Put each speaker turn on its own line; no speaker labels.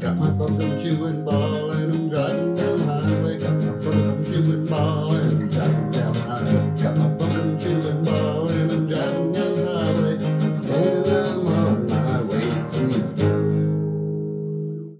Got my bubblegum chewing ball and I'm driving down the highway. Got my bubblegum chewing ball and I'm driving down the highway. Got my bubblegum chewing ball and I'm driving down the highway. Headed on my way, to see.